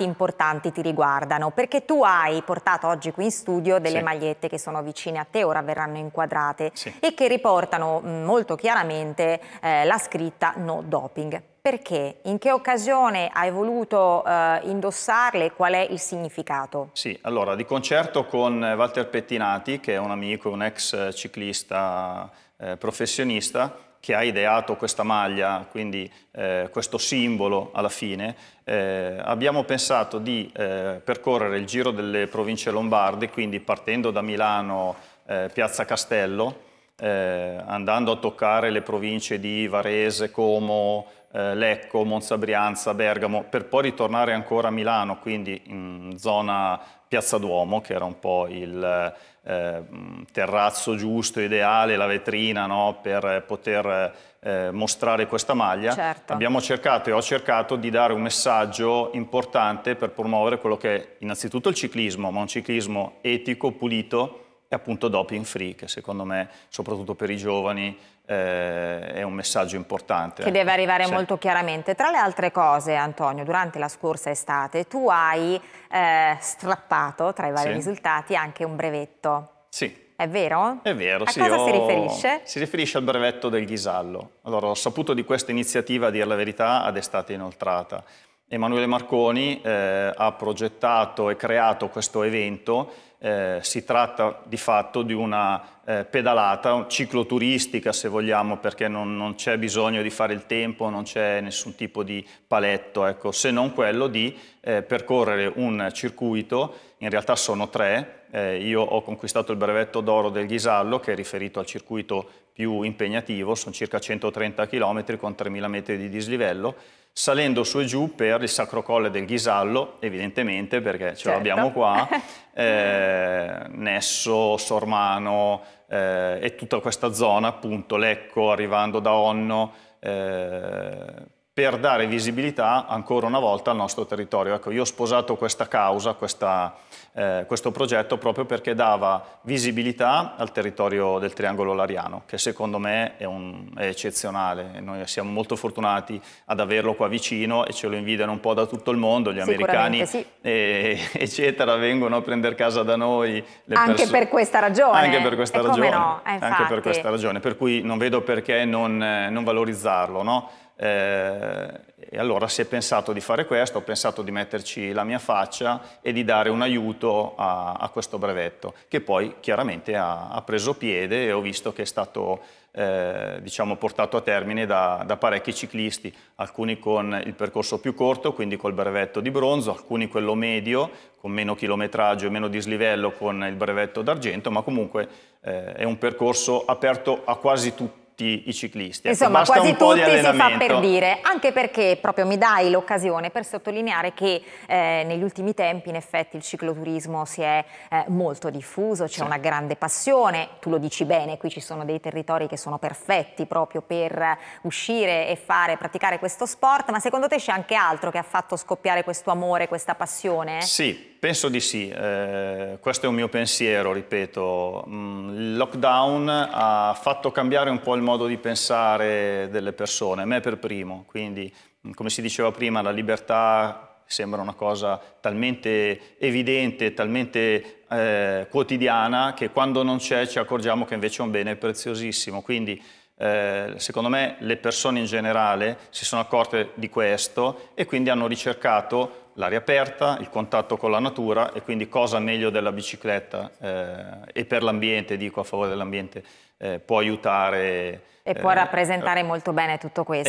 fatti importanti ti riguardano, perché tu hai portato oggi qui in studio delle sì. magliette che sono vicine a te, ora verranno inquadrate, sì. e che riportano mm, molto chiaramente eh, la scritta no doping. Perché? In che occasione hai voluto eh, indossarle? Qual è il significato? Sì, allora di concerto con Walter Pettinati, che è un amico, un ex ciclista eh, professionista, che ha ideato questa maglia, quindi eh, questo simbolo alla fine, eh, abbiamo pensato di eh, percorrere il giro delle province lombarde, quindi partendo da Milano, eh, Piazza Castello, eh, andando a toccare le province di Varese, Como, eh, Lecco, Monza Brianza, Bergamo, per poi ritornare ancora a Milano, quindi in zona Piazza Duomo, che era un po' il eh, terrazzo giusto, ideale, la vetrina no, per poter eh, mostrare questa maglia. Certo. Abbiamo cercato e ho cercato di dare un messaggio importante per promuovere quello che è innanzitutto il ciclismo, ma un ciclismo etico, pulito, e appunto doping free, che secondo me, soprattutto per i giovani, eh, è un messaggio importante. Che deve arrivare sì. molto chiaramente. Tra le altre cose, Antonio, durante la scorsa estate tu hai eh, strappato, tra i vari sì. risultati, anche un brevetto. Sì. È vero? È vero, a sì. A cosa ho... si riferisce? Si riferisce al brevetto del Ghisallo. Allora, ho saputo di questa iniziativa, a dire la verità, ad estate inoltrata. Emanuele Marconi eh, ha progettato e creato questo evento eh, si tratta di fatto di una eh, pedalata cicloturistica se vogliamo perché non, non c'è bisogno di fare il tempo, non c'è nessun tipo di paletto ecco, se non quello di eh, percorrere un circuito, in realtà sono tre, eh, io ho conquistato il brevetto d'oro del Ghisallo che è riferito al circuito più impegnativo, sono circa 130 km con 3.000 metri di dislivello salendo su e giù per il Sacro Colle del Ghisallo, evidentemente perché ce certo. l'abbiamo qua, eh, Nesso, Sormano eh, e tutta questa zona, appunto Lecco, arrivando da Onno, eh, per dare visibilità ancora una volta al nostro territorio. Ecco, io ho sposato questa causa, questa, eh, questo progetto proprio perché dava visibilità al territorio del Triangolo Lariano, che secondo me è, un, è eccezionale. Noi siamo molto fortunati ad averlo qua vicino e ce lo invidiano un po' da tutto il mondo, gli americani sì. e, eccetera vengono a prendere casa da noi. anche per questa ragione. Anche per questa ragione. No, eh, anche per questa ragione, per cui non vedo perché non, non valorizzarlo. No? Eh, e allora si è pensato di fare questo, ho pensato di metterci la mia faccia e di dare un aiuto a, a questo brevetto, che poi chiaramente ha, ha, preso piede e ho visto che è stato eh, diciamo, portato a termine da, da, parecchi ciclisti, alcuni con il percorso più corto, quindi col brevetto di bronzo, alcuni quello medio, con meno chilometraggio e meno dislivello con il brevetto d'argento, ma comunque eh, è un percorso aperto a quasi tutti tutti i ciclisti. Ecco, Insomma, quasi tutti si fa per dire, anche perché proprio mi dai l'occasione per sottolineare che eh, negli ultimi tempi in effetti il cicloturismo si è eh, molto diffuso, c'è sì. una grande passione, tu lo dici bene, qui ci sono dei territori che sono perfetti proprio per uscire e fare, praticare questo sport, ma secondo te c'è anche altro che ha fatto scoppiare questo amore, questa passione? Sì, Penso di sì, eh, questo è un mio pensiero, ripeto. Mm, il lockdown ha fatto cambiare un po' il modo di pensare delle persone, me per primo, quindi come si diceva prima la libertà sembra una cosa talmente evidente, talmente eh, quotidiana che quando non c'è ci accorgiamo che invece è un bene preziosissimo. Quindi eh, secondo me le persone in generale si sono accorte di questo e quindi hanno ricercato l'aria aperta, il contatto con la natura e quindi cosa meglio della bicicletta eh, e per l'ambiente, dico a favore dell'ambiente, eh, può aiutare. E può eh, rappresentare molto bene tutto questo.